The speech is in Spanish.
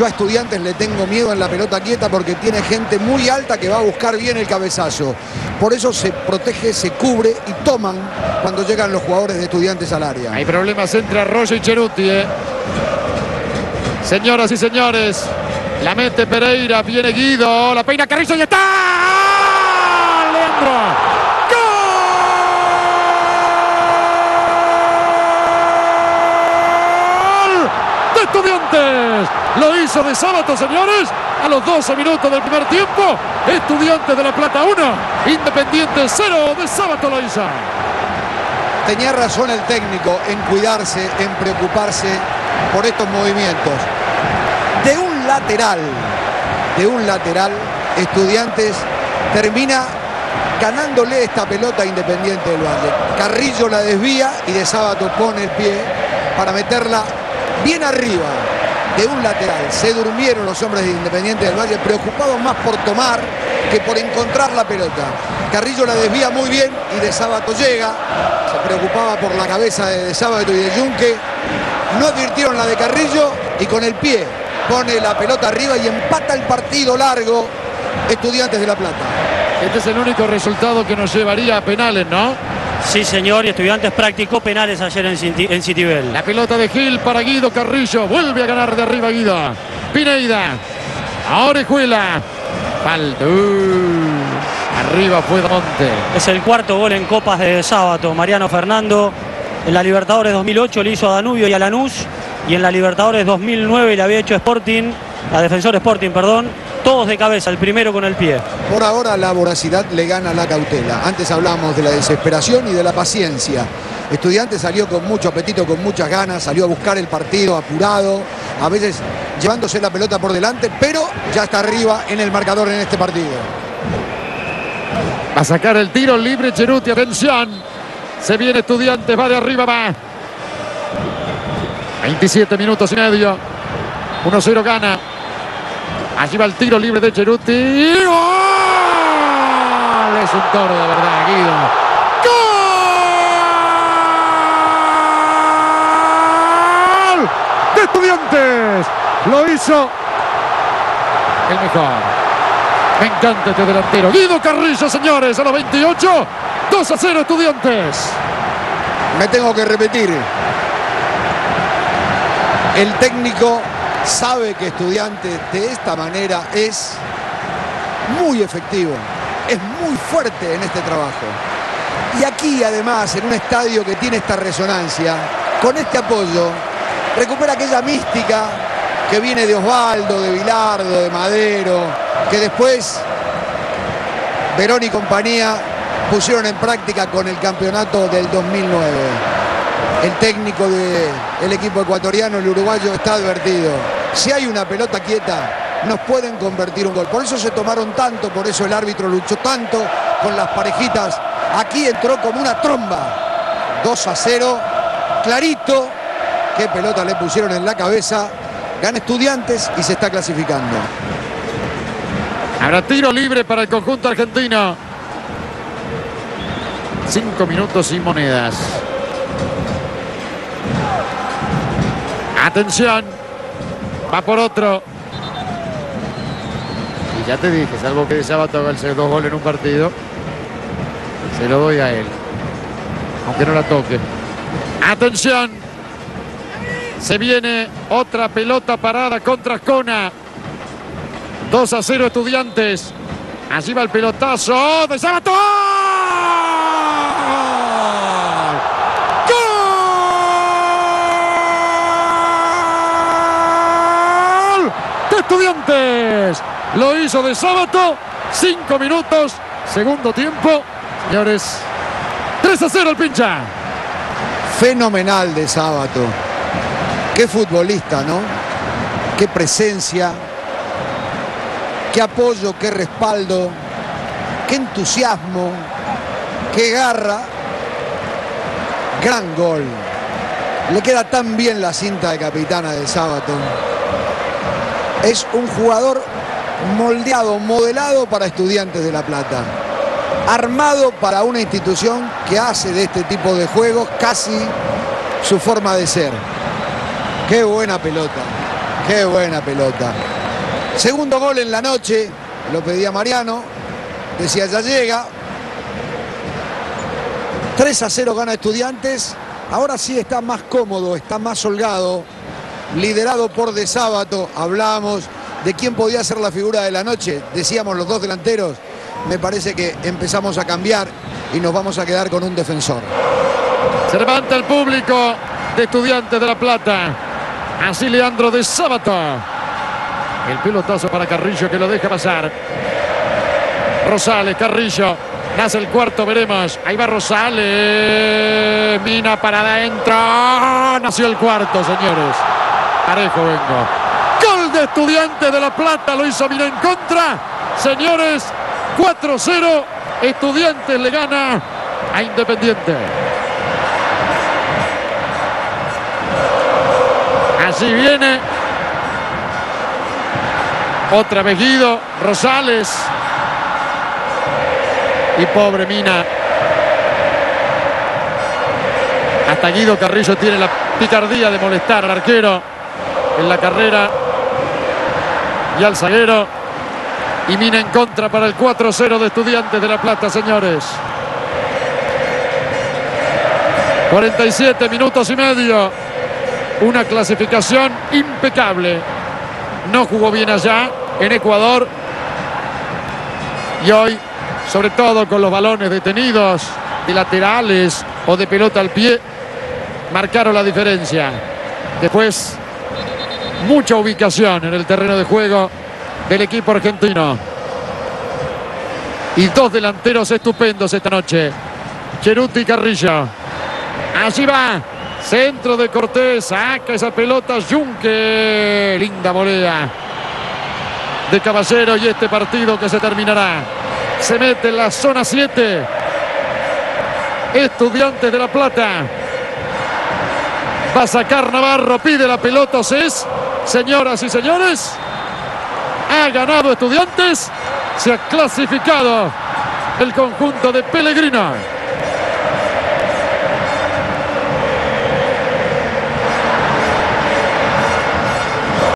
Yo a estudiantes le tengo miedo en la pelota quieta porque tiene gente muy alta que va a buscar bien el cabezazo. Por eso se protege, se cubre y toman cuando llegan los jugadores de estudiantes al área. Hay problemas entre Arroyo y Cheruti. ¿eh? Señoras y señores, la mete Pereira, viene Guido, la peina Carrizo y está. Leandro. Estudiantes. Lo hizo de sábado, señores. A los 12 minutos del primer tiempo. Estudiantes de La Plata 1. Independiente 0. De sábado lo hizo. Tenía razón el técnico en cuidarse, en preocuparse por estos movimientos. De un lateral, de un lateral, Estudiantes termina ganándole esta pelota Independiente del Valle. Carrillo la desvía y de sábado pone el pie para meterla bien arriba de un lateral. Se durmieron los hombres de Independiente del Valle, preocupados más por tomar que por encontrar la pelota. Carrillo la desvía muy bien y de Sábato llega. Se preocupaba por la cabeza de, Sábato y de Yunque. No advirtieron la de Carrillo y con el pie pone la pelota arriba y empata el partido largo Estudiantes de La Plata. Este es el único resultado que nos llevaría a penales, ¿no? Sí, señor, y Estudiantes practicó penales ayer en, Cinti- en Citibel. La pelota de Gil para Guido Carrillo. Vuelve a ganar de arriba Guido. Pineida. Orejuela. Falta. Uh, arriba fue Monte. Es el cuarto gol en Copas de sábado. Mariano Fernando en la Libertadores 2008 le hizo a Danubio y a Lanús. Y en la Libertadores 2009 le había hecho Sporting, a Defensor Sporting, perdón. Todos de cabeza, el primero con el pie. Por ahora la voracidad le gana la cautela. Antes hablábamos de la desesperación y de la paciencia. Estudiante salió con mucho apetito, con muchas ganas, salió a buscar el partido apurado, a veces llevándose la pelota por delante, pero ya está arriba en el marcador en este partido. Va a sacar el tiro libre Cheruti. Atención. Se viene Estudiantes. Va de arriba, va. 27 minutos y medio. 1-0 gana. Allí va el tiro libre de Cheruti. ¡Y ¡Gol! Es un toro de verdad, Guido. Estudiantes. Lo hizo el mejor. Me encanta este delantero. Guido Carrillo, señores, a los 28. 2 a 0 Estudiantes. Me tengo que repetir. El técnico sabe que estudiante de esta manera es muy efectivo, es muy fuerte en este trabajo. Y aquí además, en un estadio que tiene esta resonancia, con este apoyo, recupera aquella mística que viene de Osvaldo, de Bilardo, de Madero, que después Verón y compañía pusieron en práctica con el campeonato del 2009. El técnico del equipo ecuatoriano, el uruguayo, está advertido. Si hay una pelota quieta, nos pueden convertir un gol. Por eso se tomaron tanto, por eso el árbitro luchó tanto con las parejitas. Aquí entró como una tromba. 2 a 0, clarito. Qué pelota le pusieron en la cabeza. Gana estudiantes y se está clasificando. Habrá tiro libre para el conjunto argentino. Cinco minutos y monedas. Atención. Va por otro. Y ya te dije, salvo que de sábado haga dos goles en un partido. Se lo doy a él. Aunque no la toque. Atención. Se viene otra pelota parada contra Ascona. 2 a 0 estudiantes. Allí va el pelotazo de Sábato. Lo hizo de Sábato. Cinco minutos. Segundo tiempo. Señores. 3 a 0 el pincha. Fenomenal de sábado. Qué futbolista, ¿no? Qué presencia, qué apoyo, qué respaldo, qué entusiasmo, qué garra. Gran gol. Le queda tan bien la cinta de capitana del sábado. Es un jugador moldeado, modelado para estudiantes de La Plata. Armado para una institución que hace de este tipo de juegos casi su forma de ser. Qué buena pelota. Qué buena pelota. Segundo gol en la noche, lo pedía Mariano. Decía, ya llega. 3 a 0 gana Estudiantes. Ahora sí está más cómodo, está más holgado. Liderado por De Sábato. Hablamos de quién podía ser la figura de la noche. Decíamos los dos delanteros. Me parece que empezamos a cambiar y nos vamos a quedar con un defensor. Se levanta el público de Estudiantes de La Plata. Así Leandro de Sábato. El pelotazo para Carrillo que lo deja pasar. Rosales, Carrillo. Nace el cuarto, veremos. Ahí va Rosales. Mina para adentro. Nació el cuarto, señores. Parejo vengo. Gol de Estudiantes de La Plata. Lo hizo Mina en contra. Señores, 4-0. Estudiantes le gana a Independiente. Así viene. Otra vez Guido, Rosales. Y pobre Mina. Hasta Guido Carrillo tiene la picardía de molestar al arquero en la carrera. Y al zaguero. Y Mina en contra para el 4-0 de Estudiantes de La Plata, señores. 47 minutos y medio. Una clasificación impecable. No jugó bien allá en Ecuador. Y hoy, sobre todo con los balones detenidos, de laterales o de pelota al pie, marcaron la diferencia. Después, mucha ubicación en el terreno de juego del equipo argentino. Y dos delanteros estupendos esta noche. Cheruti y Carrillo. Allí va. Centro de Cortés. Saca esa pelota. Junque. Linda volea de Caballero y este partido que se terminará. Se mete en la zona 7. Estudiantes de La Plata. Va a sacar Navarro. Pide la pelota. Es, señoras y señores. Ha ganado Estudiantes. Se ha clasificado el conjunto de Pellegrino.